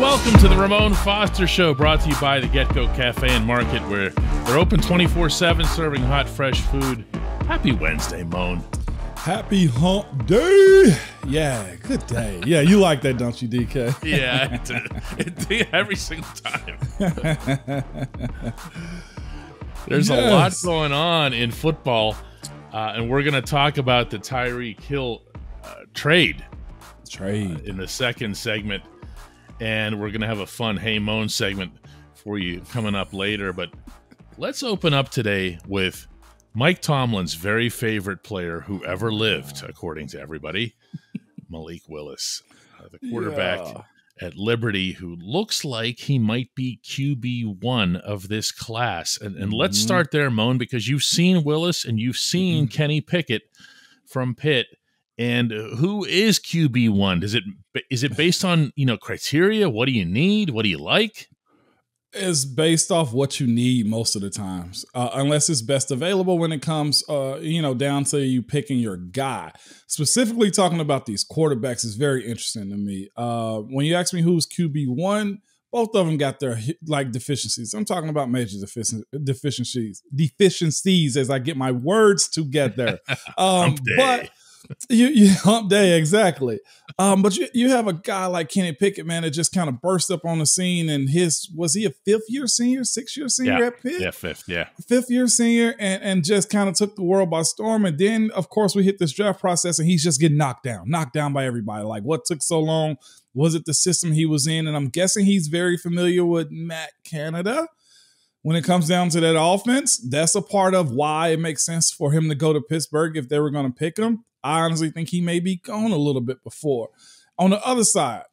and welcome to the Ramon Foster Show, brought to you by the Get Go Cafe and Market, where they're open 24 7, serving hot, fresh food. Happy Wednesday, 'Mon. Happy hump day. Yeah, good day. Yeah, you like that, don't you, DK? Yeah, it, it, every single time. There's yes. a lot going on in football, uh, and we're going to talk about the Tyreek Hill uh, trade. Trade. Uh, in the second segment. And we're going to have a fun Hey 'Mon segment for you coming up later. But let's open up today with Mike Tomlin's very favorite player who ever lived, according to everybody, Malik Willis, uh, the quarterback yeah. at Liberty, who looks like he might be QB one of this class. And, and mm-hmm. let's start there, 'Mon, because you've seen Willis and you've seen mm-hmm. Kenny Pickett from Pitt. And who is QB one? Does it is it based on you know criteria? What do you need? What do you like? is based off what you need most of the times, uh, unless it's best available when it comes, uh, you know, down to you picking your guy. Specifically, talking about these quarterbacks is very interesting to me. Uh, when you ask me who's QB one, both of them got their like deficiencies. I'm talking about major deficiencies, deficiencies as I get my words together. Um, but you, you hump day exactly. Um, but you, you have a guy like Kenny Pickett, man, that just kind of burst up on the scene. And his was he a fifth year senior, six year senior yeah. at Pitt? Yeah, fifth, yeah, fifth year senior, and and just kind of took the world by storm. And then of course we hit this draft process, and he's just getting knocked down, knocked down by everybody. Like what took so long? Was it the system he was in? And I'm guessing he's very familiar with Matt Canada when it comes down to that offense, that's a part of why it makes sense for him to go to Pittsburgh if they were going to pick him. I honestly think he may be gone a little bit before. On the other side,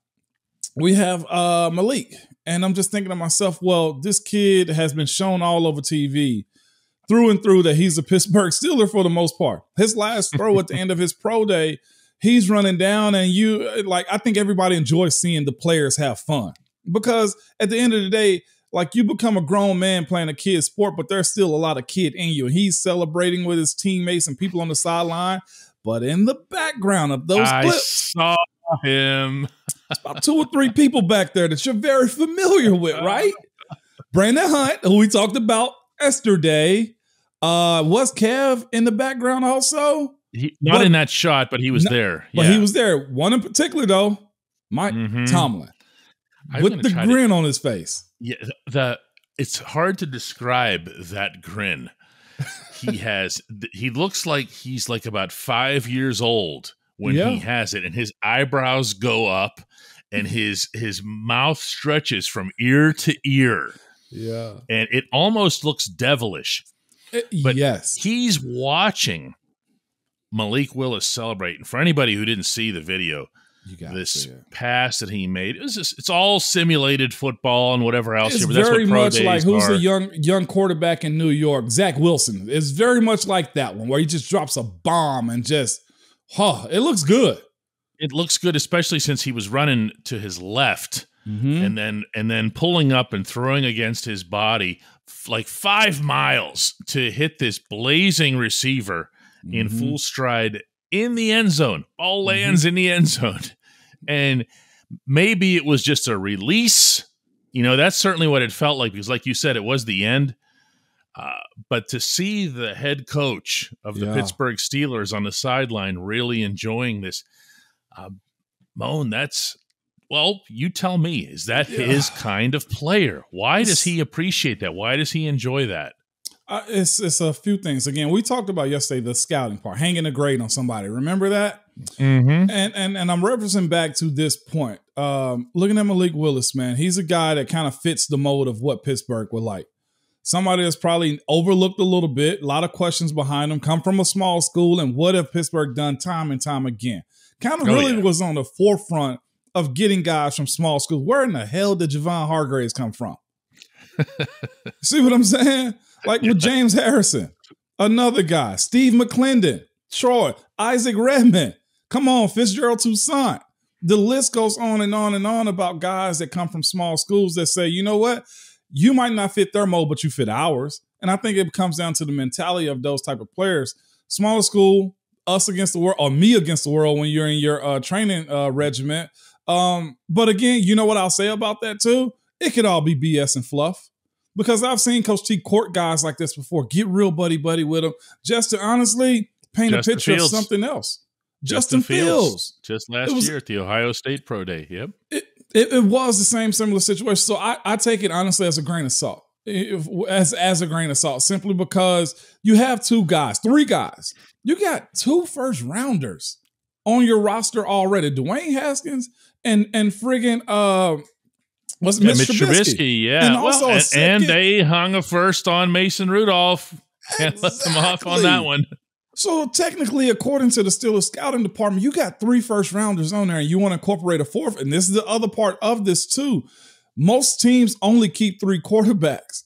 we have uh, Malik. And I'm just thinking to myself, well, this kid has been shown all over TV through and through that he's a Pittsburgh Steeler for the most part. His last throw at the end of his pro day, he's running down, and you like, I think everybody enjoys seeing the players have fun because at the end of the day, like you become a grown man playing a kid sport, but there's still a lot of kid in you. He's celebrating with his teammates and people on the sideline. But in the background of those I clips, saw him. It's about two or three people back there that you're very familiar with, right? Brandon Hunt, who we talked about yesterday. Uh, was Kev in the background also? He, not but, in that shot, but he was not, there. Yeah. But he was there. One in particular, though, Mike mm-hmm. Tomlin, with the grin to, on his face. Yeah, the it's hard to describe that grin. He has he looks like he's like about 5 years old when yeah. he has it and his eyebrows go up and his his mouth stretches from ear to ear. Yeah. And it almost looks devilish. Uh, but yes. He's watching Malik Willis celebrate. And for anybody who didn't see the video, this pass that he made. It's just, it's all simulated football and whatever else. It's here, very much like who's are. the young young quarterback in New York, Zach Wilson. It's very much like that one where he just drops a bomb and just, huh, it looks good. It looks good, especially since he was running to his left mm-hmm. and then and then pulling up and throwing against his body like five miles to hit this blazing receiver mm-hmm. in full stride in the end zone. All lands mm-hmm. in the end zone. And maybe it was just a release. You know, that's certainly what it felt like because, like you said, it was the end. Uh, but to see the head coach of the yeah. Pittsburgh Steelers on the sideline really enjoying this, uh, 'Mon, that's well, you tell me, is that yeah. his kind of player? Why does he appreciate that? Why does he enjoy that? Uh, it's it's a few things. Again, we talked about yesterday the scouting part, hanging a grade on somebody. Remember that? Mm-hmm. And and and I'm referencing back to this point. Um, looking at Malik Willis, man, he's a guy that kind of fits the mold of what Pittsburgh would like. Somebody that's probably overlooked a little bit. A lot of questions behind him. Come from a small school, and what have Pittsburgh done time and time again? Kind of oh, really yeah. was on the forefront of getting guys from small schools. Where in the hell did Javon Hargraves come from? See what I'm saying? Like with James Harrison, another guy, Steve McLendon, Troy, Isaac Redman. Come on, Fitzgerald Toussaint. The list goes on and on and on about guys that come from small schools that say, you know what, you might not fit their mold, but you fit ours. And I think it comes down to the mentality of those type of players. Smaller school, us against the world, or me against the world when you're in your uh, training uh, regiment. Um, but again, you know what I'll say about that too? It could all be BS and fluff. Because I've seen Coach T court guys like this before, get real buddy buddy with them, just to honestly paint Justin a picture Fields. of something else. Justin, Justin Fields. Fields. Just last was, year at the Ohio State Pro Day. Yep. It, it, it, was the same similar situation. So I, I take it honestly as a grain of salt. If, as as a grain of salt, simply because you have two guys, three guys. You got two first rounders on your roster already. Dwayne Haskins and and friggin' uh was yeah, Mitch, Mitch Trubisky. Trubisky. yeah. And, well, and, and, they hung a first on Mason Rudolph and exactly. let them off on that one. So technically, according to the Steelers scouting department, you got three first rounders on there, and you want to incorporate a fourth. And this is the other part of this too. Most teams only keep three quarterbacks.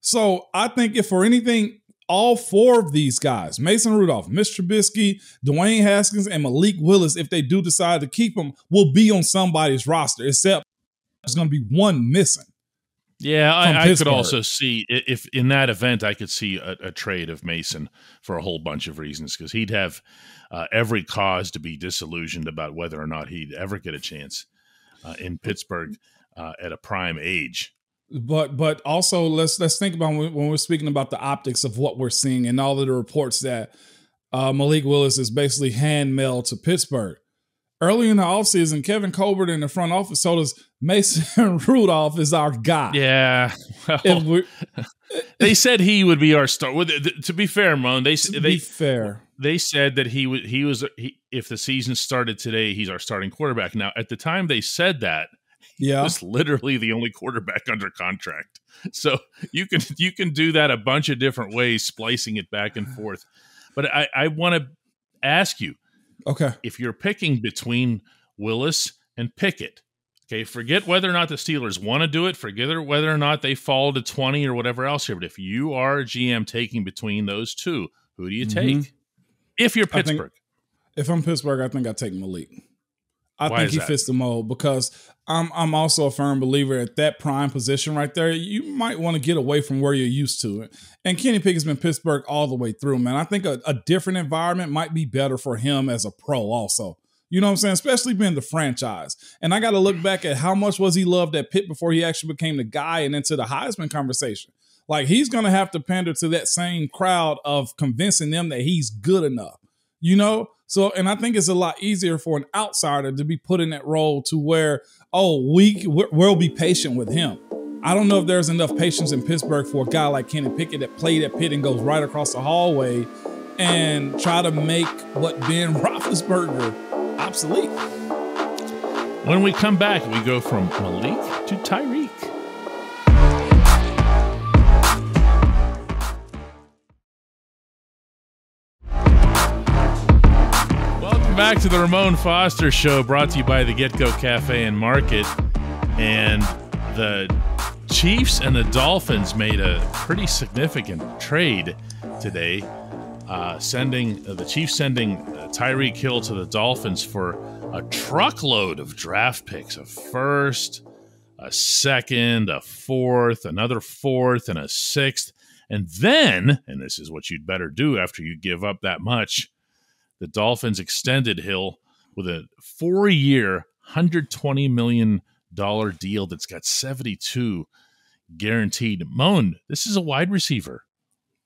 So I think if for anything, all four of these guys, Mason Rudolph, Mitch Trubisky, Dwayne Haskins, and Malik Willis, if they do decide to keep them, will be on somebody's roster, except there's going to be one missing. Yeah, I, I, could also see if in that event I could see a, a trade of Mason for a whole bunch of reasons because he'd have uh, every cause to be disillusioned about whether or not he'd ever get a chance uh, in Pittsburgh uh, at a prime age. But but also let's let's think about when, we're speaking about the optics of what we're seeing and all of the reports that uh, Malik Willis is basically hand mailed to Pittsburgh early in the offseason, Kevin Colbert in the front office told us Mason Rudolph is our guy. Yeah. Well, they said he would be our star. To be fair, 'Mon, they they fair. They said that he would he was he, if the season started today, he's our starting quarterback. Now, at the time they said that, yeah, he was literally the only quarterback under contract. So you can you can do that a bunch of different ways, splicing it back and forth. But I, I want to ask you, Okay. If you're picking between Willis and Pickett, okay, forget whether or not the Steelers want to do it, forget whether or not they fall to 20 or whatever else here. But if you are a GM taking between those two, who do you mm-hmm. take? If you're Pittsburgh. Think, if I'm Pittsburgh, I think I take Malik. I Why think he that? fits the mold because I'm I'm also a firm believer at that prime position right there. You might want to get away from where you're used to it. And Kenny Pickett's been Pittsburgh all the way through, man. I think a, a different environment might be better for him as a pro, also. You know what I'm saying? Especially being the franchise. And I got to look back at how much was he loved at Pitt before he actually became the guy and into the Heisman conversation. Like he's going to have to pander to that same crowd of convincing them that he's good enough. You know, so, and I think it's a lot easier for an outsider to be put in that role to where, oh, we we'll be patient with him. I don't know if there's enough patience in Pittsburgh for a guy like Kenny Pickett that played at Pitt and goes right across the hallway and try to make what Ben Roethlisberger obsolete. When we come back, we go from Malik to Tyreek. Welcome back to the Ramon Foster Show, brought to you by the Get Go Cafe and Market. And the Chiefs and the Dolphins made a pretty significant trade today, uh, sending uh, the Chiefs sending uh, Tyreek Hill to the Dolphins for a truckload of draft picks, a first, a second, a fourth, another fourth, and a sixth. And then, and this is what you'd better do after you give up that much the Dolphins extended Hill with a four year, $120 million deal that's got 72 guaranteed. 'Mon, this is a wide receiver.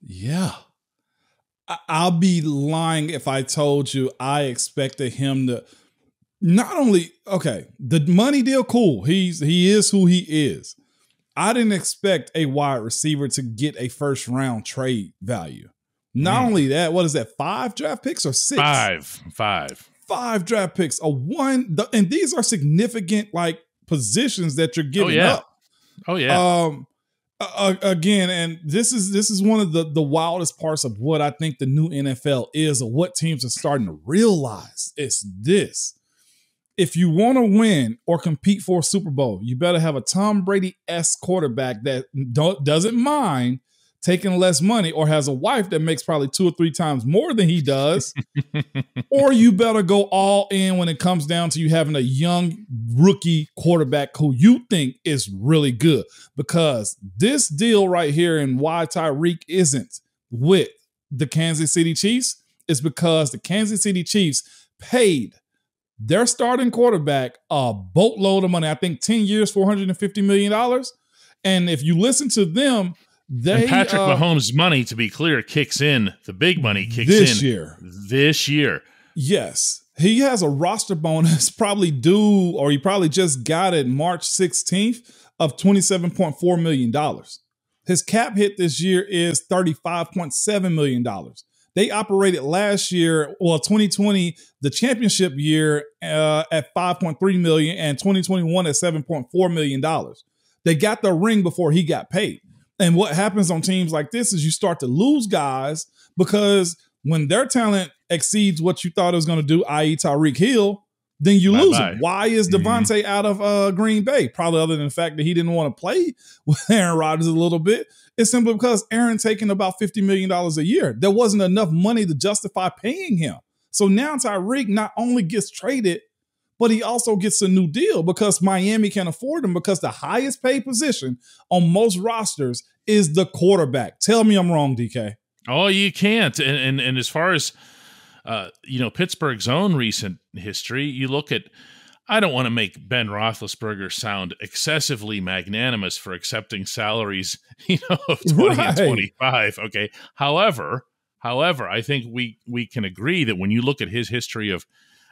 Yeah. I'll be lying if I told you I expected him to not only okay, the money deal cool. He's he is who he is. I didn't expect a wide receiver to get a first round trade value. Not mm. only that, what is that? Five draft picks or six? Five, five, five draft picks. A one, the, and these are significant like positions that you're giving oh, yeah. up. Oh yeah. Um, uh, again, and this is this is one of the the wildest parts of what I think the new NFL is, or what teams are starting to realize. It's this: if you want to win or compete for a Super Bowl, you better have a Tom Brady s quarterback that doesn't mind taking less money or has a wife that makes probably two or three times more than he does, or you better go all in when it comes down to you having a young rookie quarterback who you think is really good. Because this deal right here and why Tyreek isn't with the Kansas City Chiefs is because the Kansas City Chiefs paid Their starting quarterback, a boatload of money. I think 10 years, $450 million. And if you listen to them, they and Patrick uh, Mahomes' money, to be clear, kicks in. The big money kicks in. this in year. This year. Yes. He has a roster bonus probably due, or he probably just got it March 16th of $27.4 million. His cap hit this year is $35.7 million. They operated last year, well, 2020, the championship year, uh, at 5.3 million and 2021 at 7.4 million dollars. They got the ring before he got paid. And what happens on teams like this is you start to lose guys because when their talent exceeds what you thought it was going to do, i.e., Tyreek Hill, then you Bye lose bye. him. Why is Davante out of uh, Green Bay? Probably other than the fact that he didn't want to play with Aaron Rodgers a little bit. It's simply because Aaron taking about $50 million a year. There wasn't enough money to justify paying him. So now Tyreek not only gets traded, but he also gets a new deal because Miami can afford him because the highest paid position on most rosters is the quarterback. Tell me I'm wrong, DK. Oh, you can't. And and, and as far as uh, you know, Pittsburgh's own recent history, you look at. I don't want to make Ben Roethlisberger sound excessively magnanimous for accepting salaries, you know, of twenty Right. and twenty-five. Okay. However, however, I think we we can agree that when you look at his history of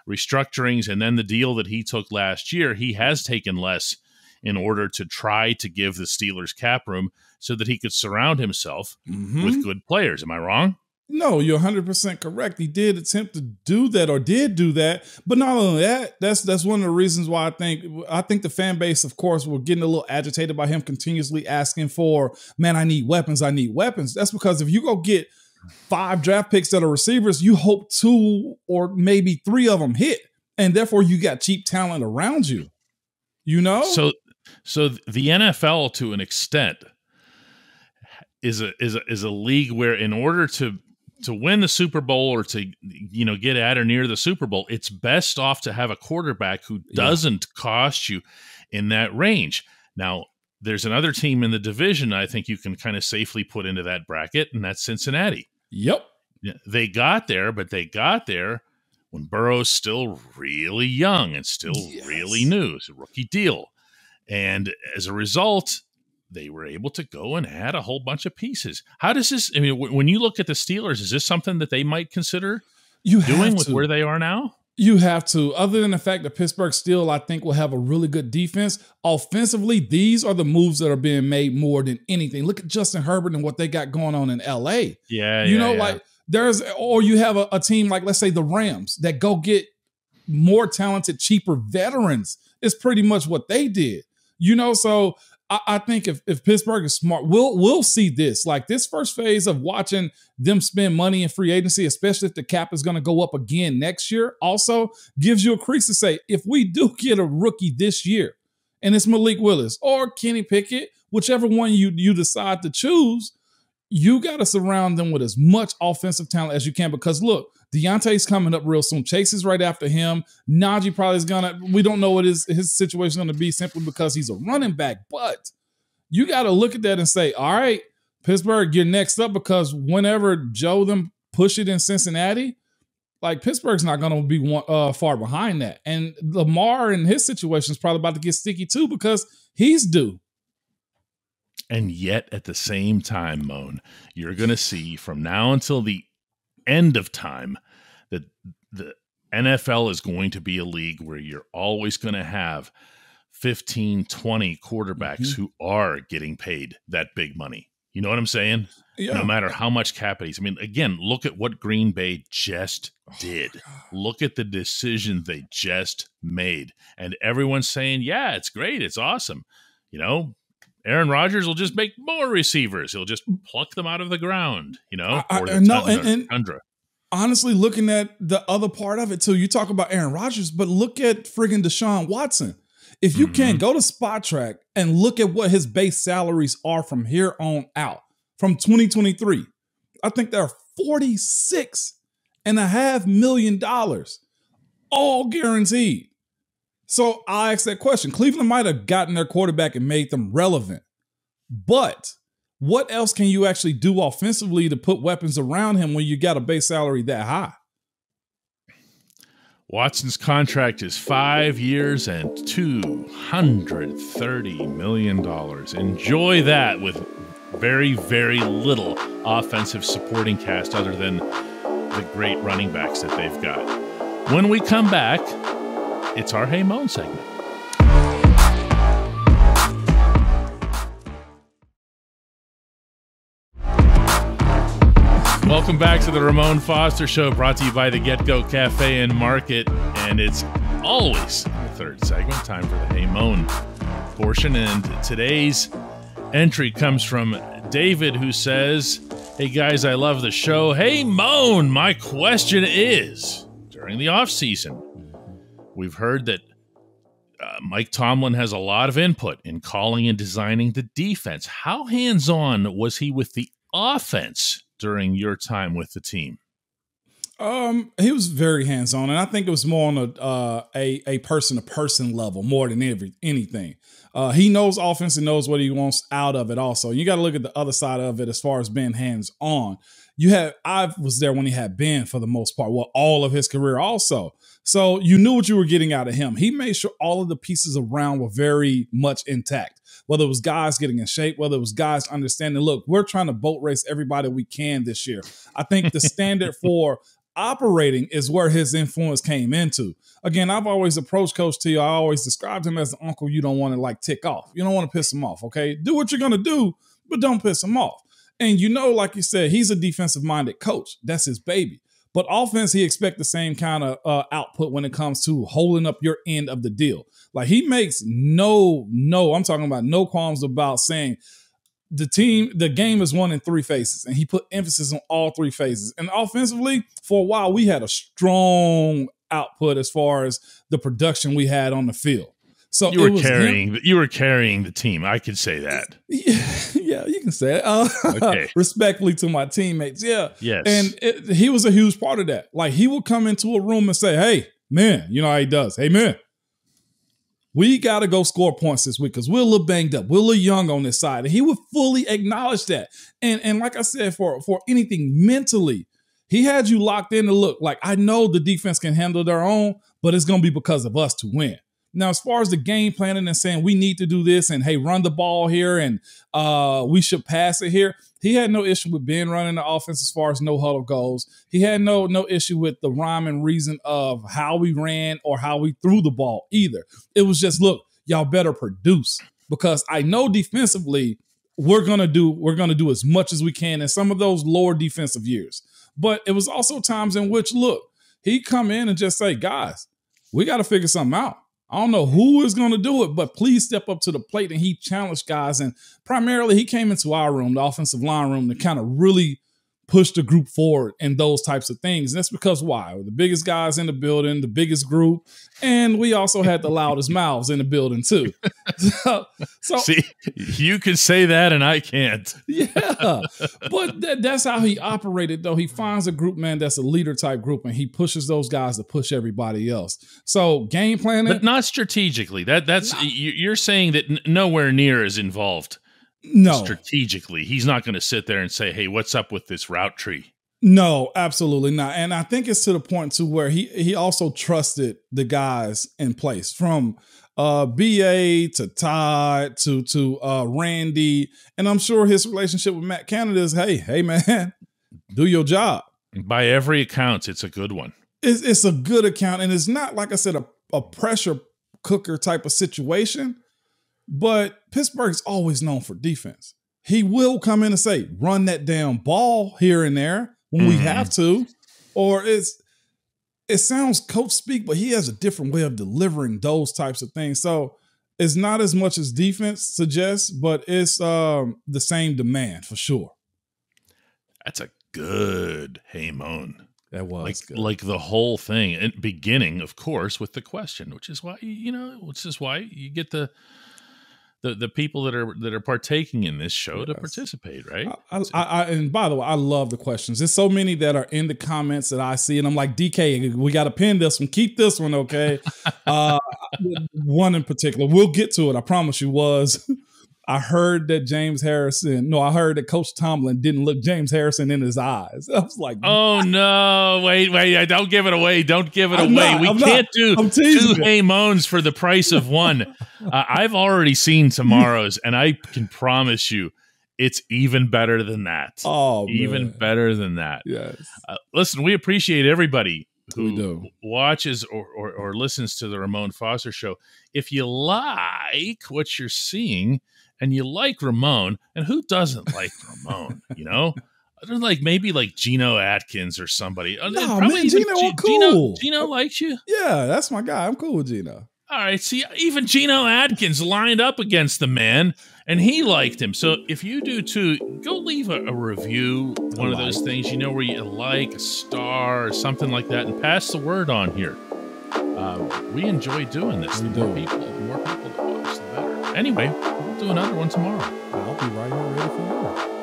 restructurings and then the deal that he took last year, he has taken less in order to try to give the Steelers cap room so that he could surround himself Mhm. with good players. Am I wrong? No, you're 100% correct. He did attempt to do that or did do that. But not only that, that's that's one of the reasons why I think I think the fan base of course were getting a little agitated by him continuously asking for, "Man, I need weapons. I need weapons." That's because if you go get five draft picks that are receivers, you hope two or maybe 3 of them hit. And therefore you got cheap talent around you. You know? So, so the NFL, to an extent, is a is a is a league where, in order to to win the Super Bowl or to you know get at or near the Super Bowl, it's best off to have a quarterback who doesn't cost you in that range. Now, there's another team in the division I think you can kind of safely put into that bracket, and that's Cincinnati. yep. They got there, but they got there when Burrow's still really young and still Yes. really new. It's a rookie deal. And as a result, they were able to go and add a whole bunch of pieces. How does this, I mean, w- when you look at the Steelers, is this something that they might consider You doing with to. where they are now? You have to. Other than the fact that Pittsburgh still, I think, will have a really good defense. Offensively, these are the moves that are being made more than anything. Look at Justin Herbert and what they got going on in LA. Yeah. you yeah, know, yeah. like there's, or you have a, a team like, let's say, the Rams that go get more talented, cheaper veterans. It's pretty much what they did. You know, so I, I think if, if Pittsburgh is smart, we'll we'll see this. Like this first phase of watching them spend money in free agency, especially if the cap is going to go up again next year, also gives you a crease to say if we do get a rookie this year, and it's Malik Willis or Kenny Pickett, whichever one you you decide to choose, you got to surround them with as much offensive talent as you can. Because look, Diontae's coming up real soon. Chase is right after him. Najee probably is gonna. We don't know what his his situation is going to be simply because he's a running back. But you got to look at that and say, all right, Pittsburgh, you're next up because whenever Joe them push it in Cincinnati, like Pittsburgh's not going to be one, uh, far behind that. And Lamar in his situation is probably about to get sticky too because he's due. And yet, at the same time, 'Mon, you're going to see from now until the end of time that the NFL is going to be a league where you're always going to have 15, 20 quarterbacks Mhm. who are getting paid that big money. You know what I'm saying? Yeah. No matter how much cap it is. I mean, again, look at what Green Bay just Oh, did. Look at the decision they just made. And everyone's saying, yeah, it's great. It's awesome. You know, Aaron Rodgers will just make more receivers. He'll just pluck them out of the ground, you know, I- I- or no, tundra. and- and- tundra. honestly looking at the other part of it too. You talk about Aaron Rodgers, but look at friggin' Deshaun Watson. If you can Mhm. go to Spotrac and look at what his base salaries are from here on out, from 2023, I think they're 46 and a half million dollars, all guaranteed. So I ask that question. Cleveland might have gotten their quarterback and made them relevant, but what else can you actually do offensively to put weapons around him when you got a base salary that high? Watson's contract is five years and $230 million. Enjoy that with very, very little offensive supporting cast other than the great running backs that they've got. When we come back, it's our Hey 'Mon segment. Welcome back to the Ramon Foster Show, brought to you by the Get Go Cafe and Market. And it's always the third segment, time for the Hey 'Mon portion. And today's entry comes from David, who says, Hey guys, I love the show. Hey 'Mon, my question is during the offseason, we've heard that uh, Mike Tomlin has a lot of input in calling and designing the defense. How hands on was he with the offense during your time with the team? Um, he was very hands on, and I think it was more on a uh, a a person to person level more than every anything. Uh, he knows offense and knows what he wants out of it. Also, you got to look at the other side of it as far as being hands on. You had I was there when he had been for the most part, well, all of his career also. So you knew what you were getting out of him. He made sure all of the pieces around were very much intact whether it was guys getting in shape, whether it was guys understanding, look, we're trying to boat race everybody we can this year. I think the standard for operating is where his influence came into. Again, I've always approached Coach T. I always described him as the uncle you don't want to like tick off. You don't want to piss him off. Okay, do what you're gonna do, but don't piss him off. And you know, like you said, he's a defensive minded coach. That's his baby. But offense, he expect the same kind of uh, output when it comes to holding up your end of the deal. Like he makes no, no, I'm talking about no qualms about saying the team, the game is won in three phases, and he put emphasis on all three phases. And offensively, for a while, we had a strong output as far as the production we had on the field. So you were carrying him. you were carrying the team. I could say that. Yeah, yeah you can say it. Uh, okay. respectfully to my teammates. Yeah. Yes. And it, he was a huge part of that. Like he would come into a room and say, "Hey, man, you know how he does. Hey, man, we got to go score points this week because we're a little banged up. We're a little young on this side. And he would fully acknowledge that. And, and like I said, for, for anything mentally, he had you locked in to look like, I know the defense can handle their own, but it's going to be because of us to win. Now, as far as the game planning and saying we need to do this and hey, run the ball here and uh, we should pass it here, he had no issue with Ben running the offense as far as no huddle goes. He had no no issue with the rhyme and reason of how we ran or how we threw the ball either. It was just look, y'all better produce because I know defensively we're gonna do we're gonna do as much as we can in some of those lower defensive years. But it was also times in which look, he come in and just say, guys, we got to figure something out. I don't know who is going to do it, but please step up to the plate. And he challenged guys. And primarily, he came into our room, the offensive line room, to kind of really push the group forward and those types of things. And that's because why? We're the biggest guys in the building, the biggest group, and we also had the loudest mouths in the building too. so, so, see, you can say that and I can't. yeah, but that, that's how he operated. Though he finds a group man that's a leader type group, and he pushes those guys to push everybody else. So game planning, but not strategically. That that's not, you're saying that nowhere near is involved no. strategically. He's not going to sit there and say hey what's up with this route tree? No absolutely not. And i think it's to the point to where he he also trusted the guys in place from uh ba to todd to to uh randy. And i'm sure his relationship with matt canada is hey hey man do your job. By every account it's a good one. It's, it's a good account and it's not like i said a, a pressure cooker type of situation but Pittsburgh's always known for defense. He will come in and say, run that damn ball here and there when mm-hmm. we have to. Or it's it sounds coach speak, but he has a different way of delivering those types of things. So it's not as much as defense suggests, but it's um, the same demand for sure. That's a good hey moan. That was like good. like the whole thing, and beginning, of course, with the question, which is why you know, which is why you get the the, the people that are that are partaking in this show yes. to participate, right? I, I, I, and by the way, I love the questions. There's so many that are in the comments that I see, and I'm like, DK, we got to pin this one. Keep this one, okay? uh, one in particular, we'll get to it. I promise you. Was I heard that James Harrison. No, I heard that Coach Tomlin didn't look James Harrison in his eyes. I was like, "Oh no! Wait, wait! Don't give it away! Don't give it I'm away! not, we I'm can't not. do two Hey 'Mons for the price of one." uh, I've already seen tomorrow's, and I can promise you, it's even better than that. Oh, even man. better than that. Yes. Uh, listen, we appreciate everybody who do. watches or, or, or listens to the Ramon Foster show. If you like what you're seeing and you like Ramon, and who doesn't like Ramon, you know? Other like maybe like Geno Atkins or somebody. No, probably man, Geno G- cool. Geno, Geno likes you. Yeah, that's my guy. I'm cool with Geno. All right. See, even Geno Atkins lined up against the man and he liked him. So if you do too, go leave a, a review, one of those things, you know, where you like a star or something like that, and pass the word on here. Uh, we enjoy doing this. The more people, the more people that watch, the better. Anyway, do another one tomorrow. I'll be right here ready for you.